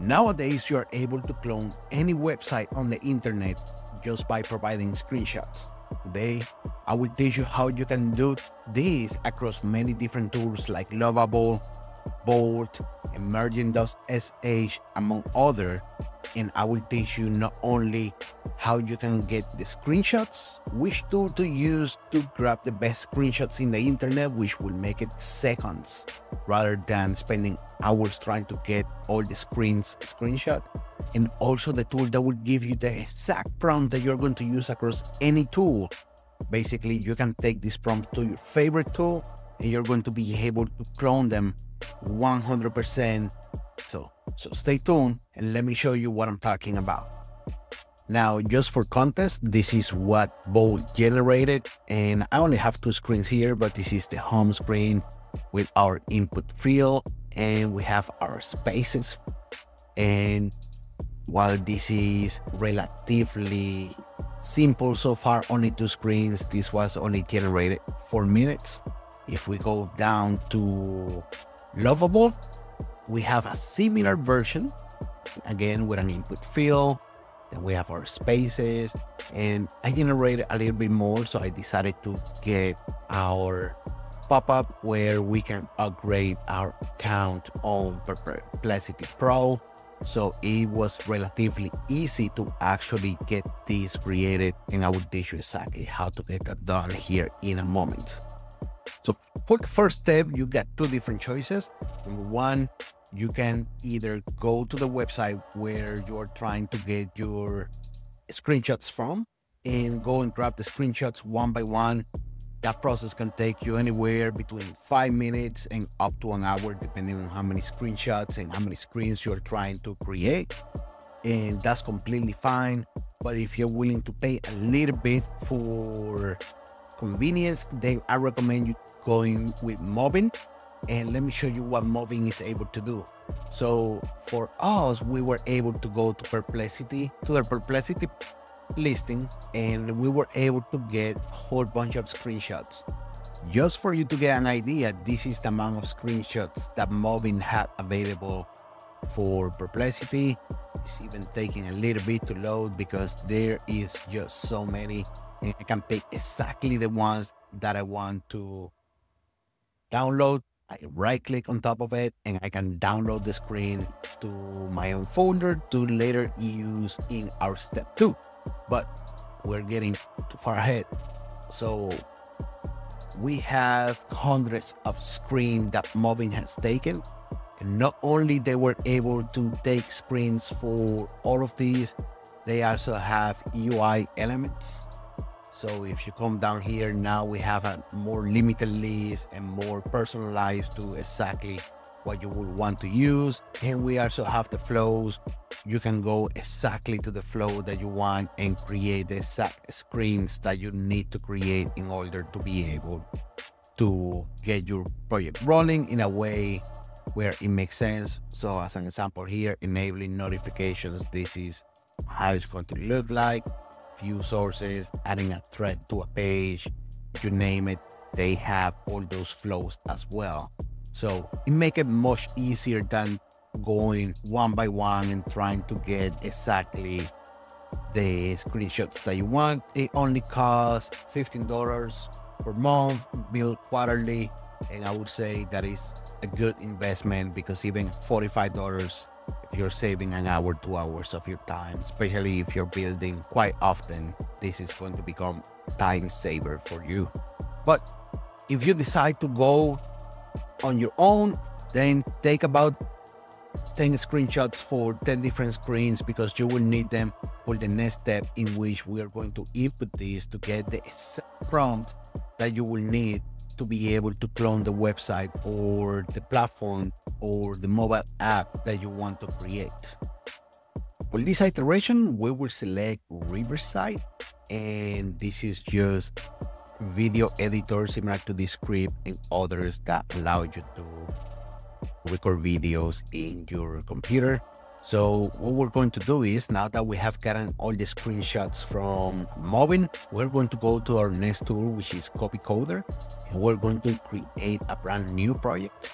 Nowadays, you are able to clone any website on the internet just by providing screenshots. Today, I will teach you how you can do this across many different tools like Lovable, Bolt, Emergent.sh, among other. And I will teach you not only how you can get the screenshots, which tool to use to grab the best screenshots in the internet, which will make it seconds rather than spending hours trying to get all the screens screenshot. And also the tool that will give you the exact prompt that you're going to use across any tool. Basically, you can take this prompt to your favorite tool and you're going to be able to clone them 100%. So, so stay tuned and let me show you what I'm talking about. Now, just for context, this is what Bolt generated, and I only have two screens here, but this is the home screen with our input field, and we have our spaces. And while this is relatively simple so far, only two screens, this was only generated four minutes. If we go down to Lovable, we have a similar version, again with an input field. Then we have our spaces, and I generated a little bit more, so I decided to get our pop-up where we can upgrade our account on Perplexity Pro. So it was relatively easy to actually get this created, and I will teach you exactly how to get that done here in a moment. So first step, you get two different choices. Number one, you can either go to the website where you're trying to get your screenshots from and go and grab the screenshots one by one. That process can take you anywhere between five minutes and up to an hour, depending on how many screenshots and how many screens you're trying to create. And that's completely fine. But if you're willing to pay a little bit for convenience, then I recommend you going with Mobbin. And let me show you what Mobbin is able to do. So for us, we were able to go to Perplexity, to the Perplexity listing, and we were able to get a whole bunch of screenshots. Just for you to get an idea, this is the amount of screenshots that Mobbin had available for Perplexity. It's even taking a little bit to load because there is just so many. And I can pick exactly the ones that I want to download. I right click on top of it and I can download the screen to my own folder to later use in our step two. But we're getting too far ahead. So we have hundreds of screens that Mobbin has taken. Not only they were able to take screens for all of these, they also have UI elements so if you come down here, now we have a more limited list and more personalized to exactly what you would want to use. And we also have the flows. You can go exactly to the flow that you want and create the exact screens that you need to create in order to be able to get your project rolling in a way where it makes sense. So as an example here, enabling notifications, this is how it's going to look like view sources, adding a thread to a page, you name it, they have all those flows as well. So it makes it much easier than going one by one and trying to get exactly the screenshots that you want. It only costs $15 per month, billed quarterly. And I would say that is a good investment because even $45 if you're saving an hour, two hours of your time, especially if you're building quite often, this is going to become time saver for you. But if you decide to go on your own, then take about 10 screenshots for 10 different screens because you will need them for the next step in which we are going to input this to get the prompt that you will need to be able to clone the website or the platform or the mobile app that you want to create. For this iteration, we will select Riverside, and this is just video editor similar to Descript and others that allow you to record videos in your computer. So what we're going to do is now that we have gotten all the screenshots from Mobbin, we're going to go to our next tool, which is CopyCoder, and we're going to create a brand new project,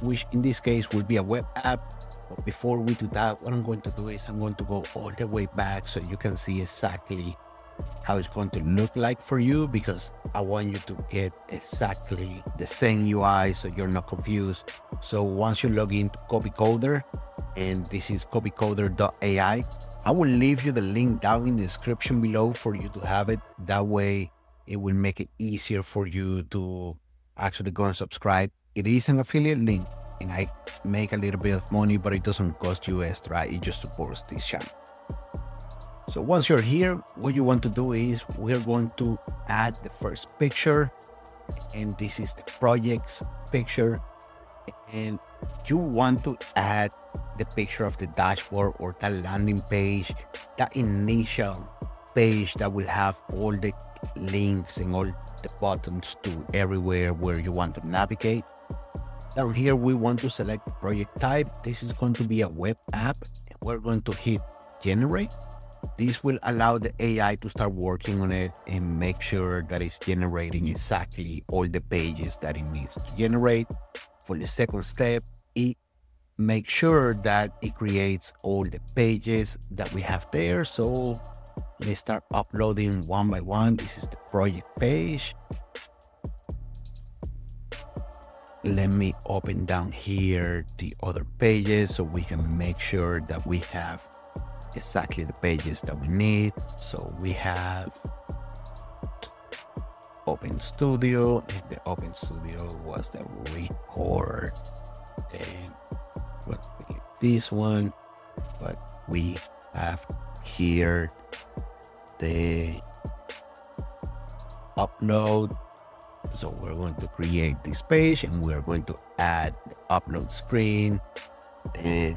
which in this case will be a web app. But before we do that, what I'm going to do is I'm going to go all the way back so you can see exactly how it's going to look like for you because I want you to get exactly the same UI so you're not confused. So once you log into CopyCoder, and this is copycoder.ai, I will leave you the link down in the description below for you to have it. That way it will make it easier for you to actually go and subscribe. It is an affiliate link and I make a little bit of money, but it doesn't cost you extra. It just supports this channel. So once you're here, what you want to do is we're going to add the first picture and this is the project's picture and you want to add the picture of the dashboard or the landing page, that initial page that will have all the links and all the buttons to everywhere where you want to navigate. Down here, we want to select project type. This is going to be a web app. We're going to hit generate this will allow the AI to start working on it and make sure that it's generating exactly all the pages that it needs to generate. For the second step, it make sure that it creates all the pages that we have there. So let's start uploading one by one. This is the project page. Let me open down here the other pages so we can make sure that we have exactly the pages that we need. So we have Open Studio, and the Open Studio was the record. And this one, but we have here the upload. So we're going to create this page and we're going to add the upload screen. And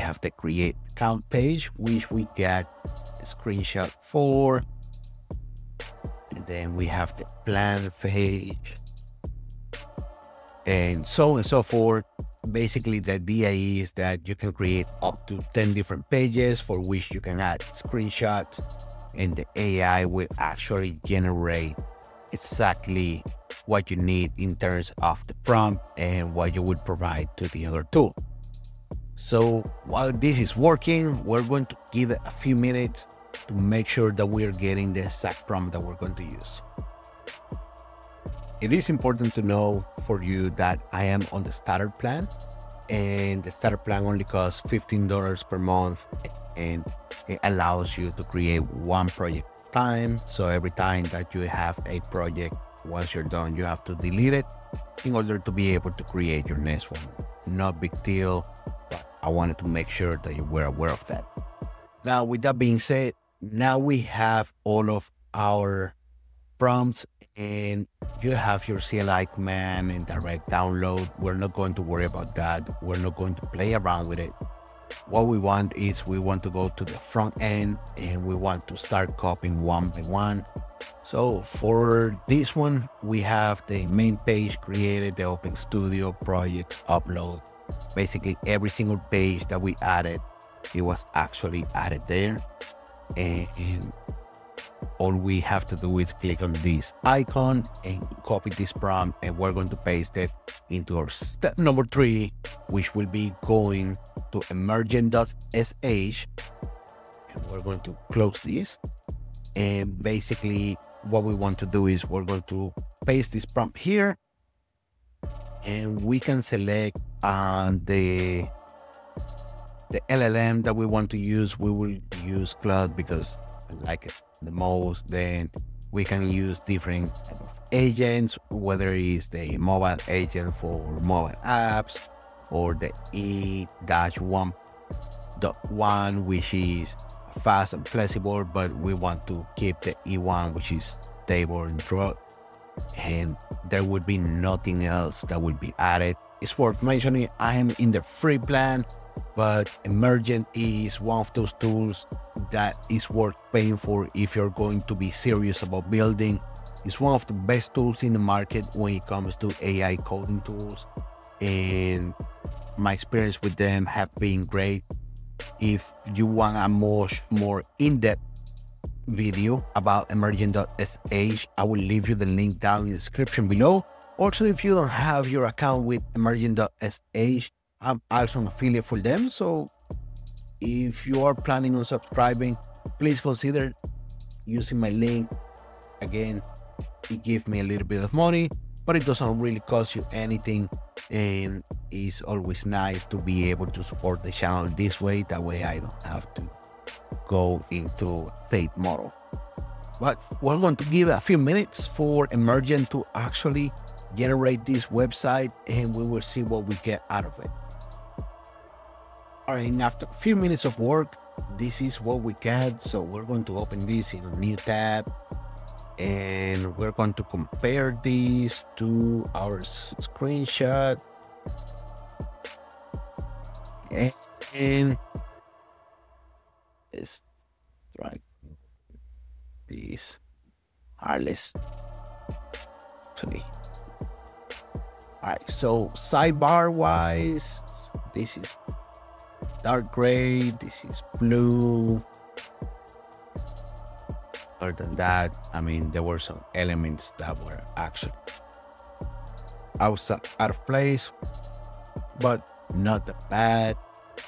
have the create account page, which we get a screenshot for. And then we have the plan page and so on and so forth. Basically, the idea is that you can create up to 10 different pages for which you can add screenshots and the AI will actually generate exactly what you need in terms of the prompt and what you would provide to the other tool. So while this is working, we're going to give it a few minutes to make sure that we're getting the exact prompt that we're going to use. It is important to know for you that I am on the starter plan and the starter plan only costs $15 per month and it allows you to create one project time. So every time that you have a project, once you're done, you have to delete it in order to be able to create your next one. Not big deal. I wanted to make sure that you were aware of that. Now, with that being said, now we have all of our prompts and you have your CLI command and direct download. We're not going to worry about that. We're not going to play around with it. What we want is we want to go to the front end and we want to start copying one by one. So for this one, we have the main page created, the Open Studio project upload, basically every single page that we added, it was actually added there. And, and all we have to do is click on this icon and copy this prompt and we're going to paste it into our step number three, which will be going to emergent.sh and we're going to close this. And basically what we want to do is we're going to paste this prompt here and we can select uh, the the LLM that we want to use. We will use Claude because I like it the most. Then we can use different agents, whether it's the mobile agent for mobile apps or the E-1.1, one, which is fast and flexible, but we want to keep the E1, which is stable and true and there would be nothing else that would be added. It's worth mentioning I am in the free plan, but Emergent is one of those tools that is worth paying for if you're going to be serious about building. It's one of the best tools in the market when it comes to AI coding tools. And my experience with them have been great. If you want a much more in-depth video about emergent.sh. I will leave you the link down in the description below. Also, if you don't have your account with emergent.sh, I'm also an affiliate for them. So if you are planning on subscribing, please consider using my link. Again, it gives me a little bit of money, but it doesn't really cost you anything. And it's always nice to be able to support the channel this way. That way I don't have to go into paid model. But we're going to give a few minutes for Emergent to actually generate this website and we will see what we get out of it. All right, and after a few minutes of work, this is what we get. So we're going to open this in a new tab and we're going to compare this to our screenshot. And, let's try this. All right, let's see. All right, so sidebar wise, this is dark gray, this is blue. Other than that, I mean, there were some elements that were actually outside out of place, but not that bad.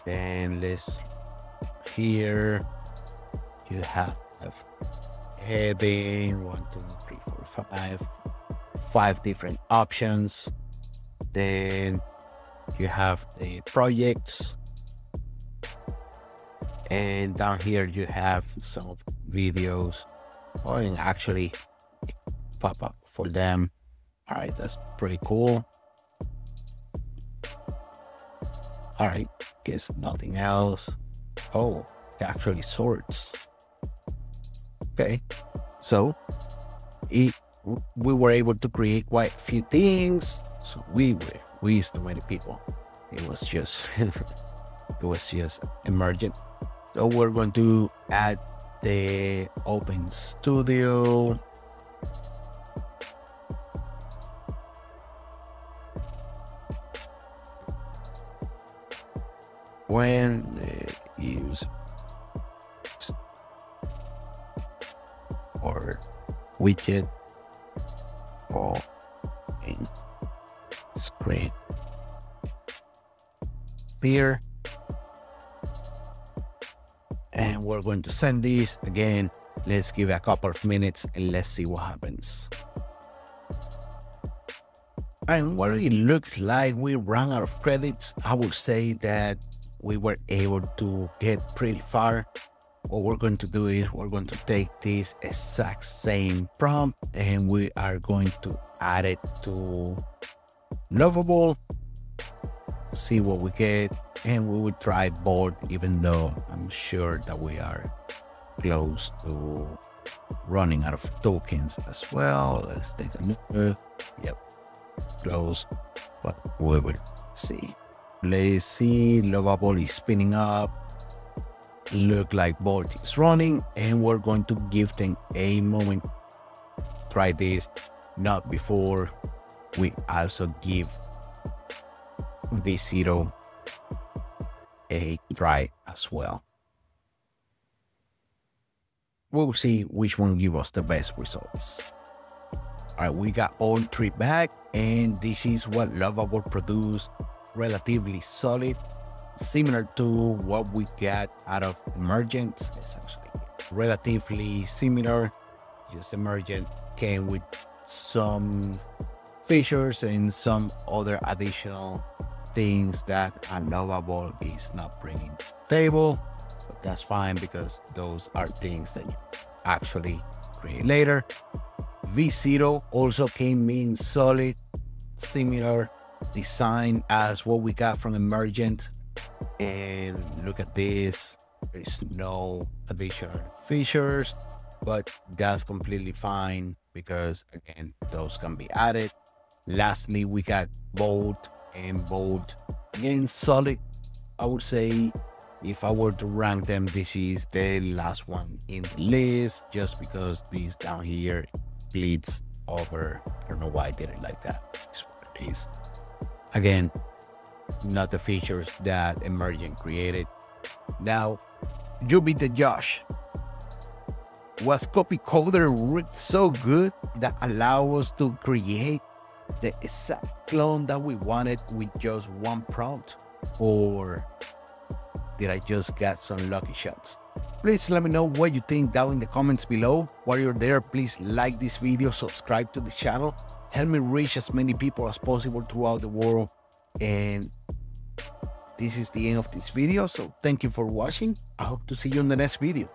Then let's here you have heading one, two, three, four, five, five different options. Then you have the projects. And down here you have some videos. Or oh, actually pop up for them. All right that's pretty cool. All right guess nothing else. Oh actually sorts okay so it we were able to create quite a few things so we were we used too many people it was just it was just emergent so we're going to add the open studio. When use or widget here and we're going to send this again let's give it a couple of minutes and let's see what happens. And what it looked like we ran out of credits. I would say that we were able to get pretty far. What we're going to do is we're going to take this exact same prompt and we are going to add it to lovable see what we get and we will try both even though I'm sure that we are close to running out of tokens as well. Let's take a look. Yep, close, but we will see. Let's see, Lovable is spinning up. Look like Bolt is running, and we're going to give them a moment. Try this, not before we also give V0 a try as well. We'll see which one give us the best results. All right, we got all three back, and this is what Lovable produced. Relatively solid, similar to what we got out of Emergent. It's actually relatively similar. Just Emergent came with some features and some other additional things that are Lovable is not bringing table, but that's fine because those are things that you actually create later. V0 also came in solid, similar design as what we got from Emergent. And look at this, there is no additional features, but that's completely fine because again, those can be added. Lastly, we got Bolt and bold. Again, solid. I would say if I were to rank them, this is the last one in the list just because this down here bleeds over. I don't know why I did it like that. It's what it is. Again, not the features that Emergent created. Now, you be the Josh. Was CopyCoder so good that allow us to create the exact clone that we wanted with just one prompt? Or did I just get some lucky shots? Please let me know what you think down in the comments below. While you're there, please like this video, subscribe to the channel, help me reach as many people as possible throughout the world. And this is the end of this video, so thank you for watching. I hope to see you in the next video.